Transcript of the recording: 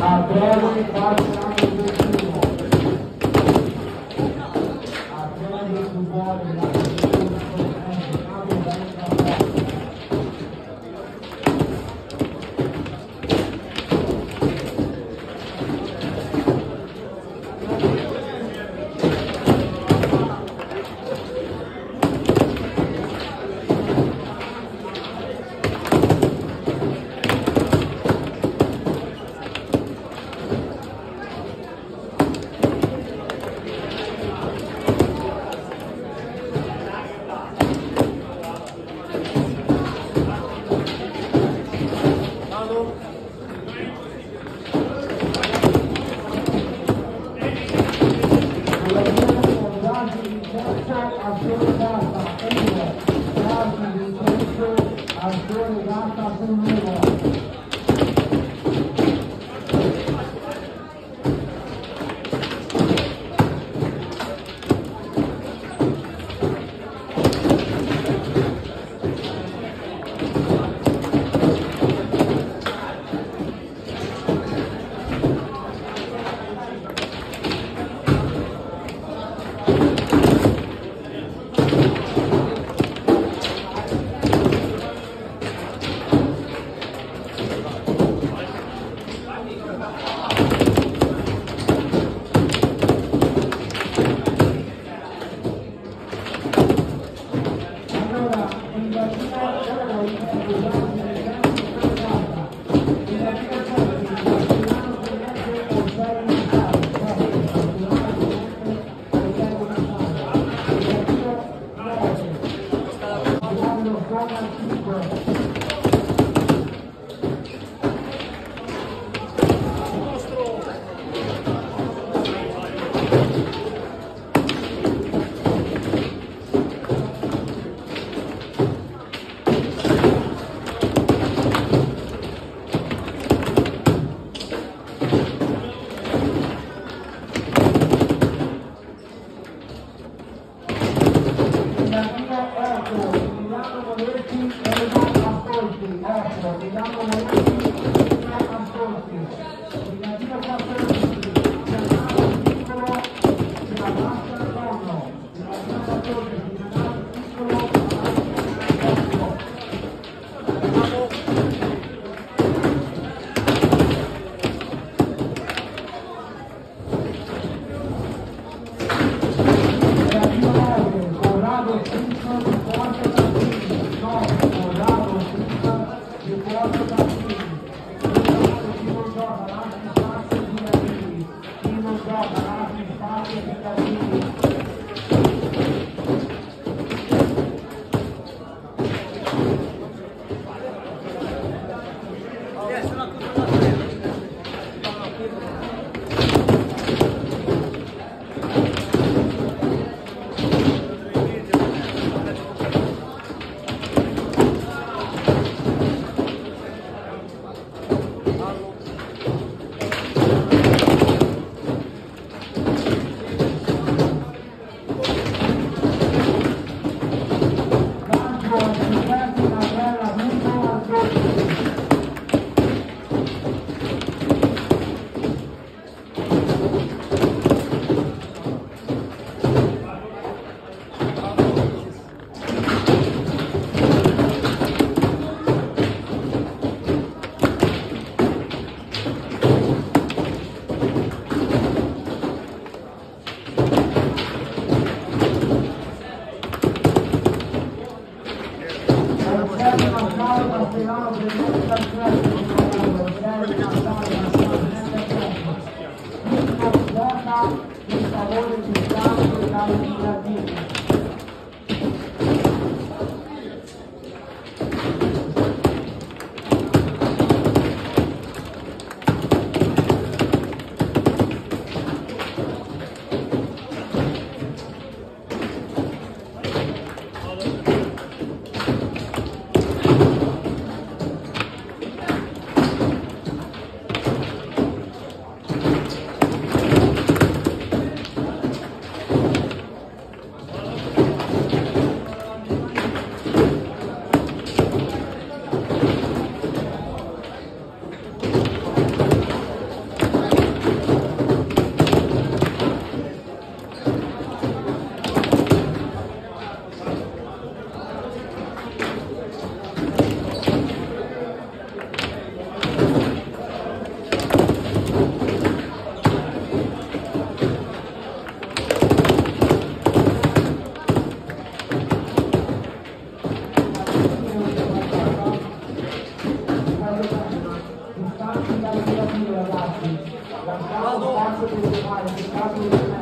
Agora, embaixo, amor de tu Santo, dame vida a ti. Vado.